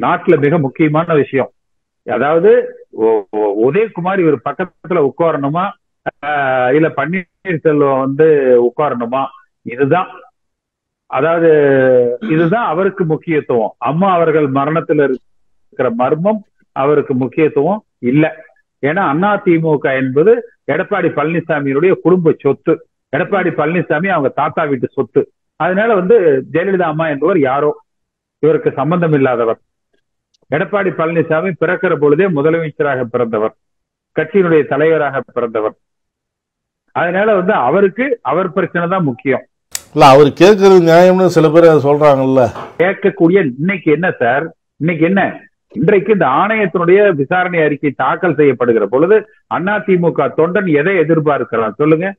நாட்டுல மிக முக்கியமான விஷயம். அதாவது உதயகுமார் இவர் பக்கத்துல உட்காரணுமா? ஆஹ் இல்ல பன்னீர்செல்வம் வந்து உட்காரணுமா? இதுதான். அதாவது இதுதான் அவருக்கு முக்கியத்துவம். அம்மா அவர்கள் மரணத்துல இருக்கிற மர்மம் அவருக்கு முக்கியத்துவம் இல்ல. ஏன்னா அண்ணா திமுக என்பது எடப்பாடி பழனிசாமியினுடைய குடும்ப சொத்து. எடப்பாடி பழனிசாமி அவங்க தாத்தா வீட்டு சொத்து. அதனால வந்து ஜெயலலிதா அம்மா என்பவர் யாரோ? இவருக்கு சம்பந்தம் இல்லாதவர். எடப்பாடி பழனிசாமி பிறக்கிற பொழுதே முதலமைச்சராக பிறந்தவர் கட்சியினுடைய தலைவராக பிறந்தவர். அதனால வந்து அவருக்கு அவர் பிரச்சனை தான் முக்கியம். இல்ல அவர் கேட்கறது நியாயம்னு சில பேர் சொல்றாங்கல்ல. கேட்கக்கூடிய இன்னைக்கு என்ன சார்? இன்னைக்கு என்ன? இன்றைக்கு இந்த ஆணையத்தினுடைய விசாரணை அறிக்கை தாக்கல் செய்யப்படுகிற பொழுது அதிமுக தொண்டன் எதை எதிர்பார்க்கலாம்? சொல்லுங்க.